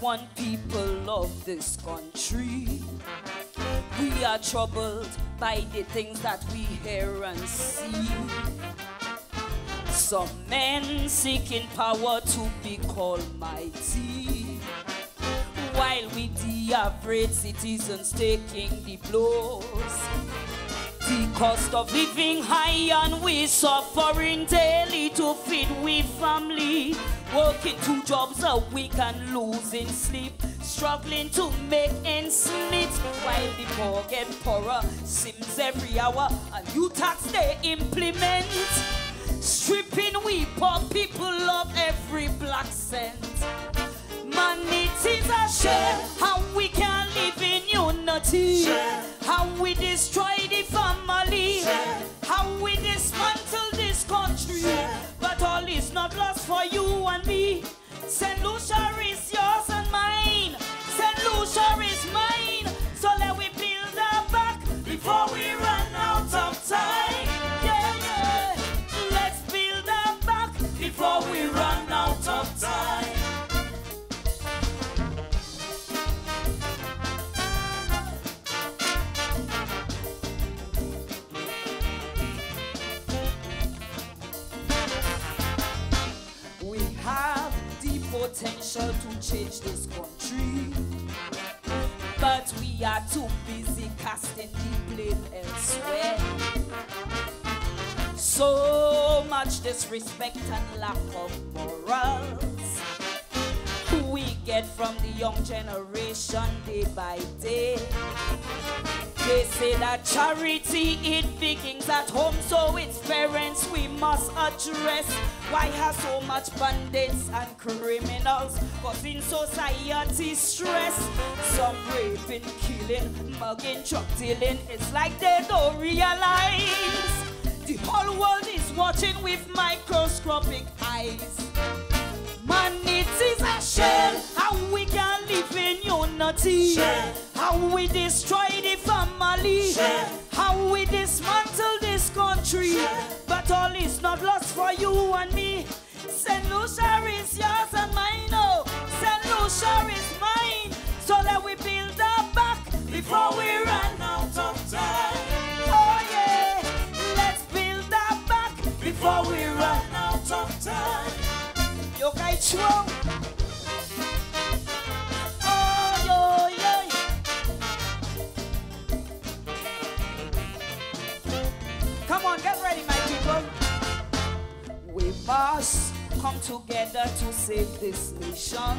one people of this country. We are troubled by the things that we hear and see. Some men seeking power to be called mighty, while we the average citizens taking the blows. The cost of living high and we suffering daily to feed we family. Working two jobs a week and losing sleep. Struggling to make ends meet while the poor get poorer. Seems every hour a new tax they implement. Stripping we poor people of every black cent. Man, it is a shame how we can live in unity. How we destroy is for you and me. St. Lucia potential to change this country. But we are too busy casting the blame elsewhere. So much disrespect and lack of morals. Get from the young generation day by day. They say that charity it begins at home, so it's parents we must address. Why have so much bandits and criminals causing society stress? Some raping, killing, mugging, drug dealing. It's like they don't realize the whole world is watching with microscopic eyes. Unity. How we destroy the family. How we dismantle this country. But all is not lost for you and me. St. Lucia is yours and mine. Oh, St. Lucia is mine. So let we build our back before we run out of time. Oh, yeah. Let's build our back before we run out of time. Yo kai Must come together to save this nation.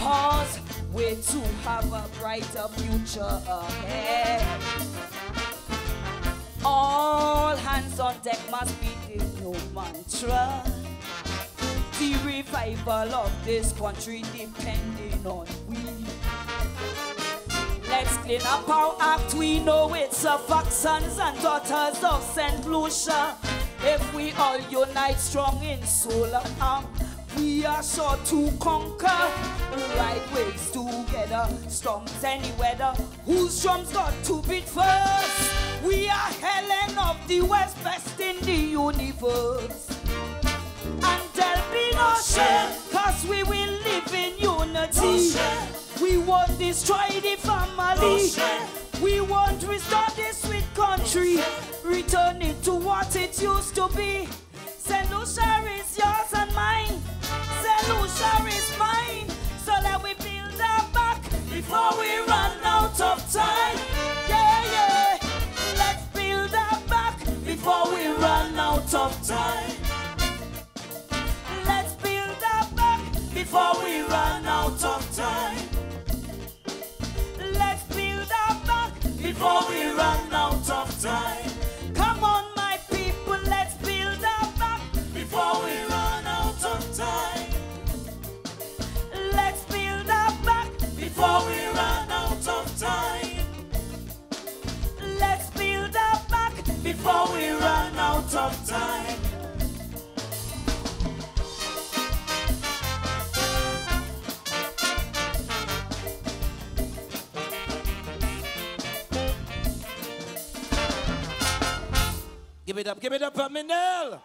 Cause we to have a brighter future ahead. All hands on deck must be the new mantra. The revival of this country depending on we. Let's clean up our act. We know it's a fact, sons and daughters of St. Lucia. If we all unite strong in soul and arm, we are sure to conquer. Right ways together, storms any weather. Whose drums got to beat first? We are Helen of the West, best in the universe. And there'll be no shame, cause we will live in unity. We won't destroy the family. We won't restore this country. Return it to what it used to be. St. Lucia is yours and mine. Time. Give it up, give it up for Menell.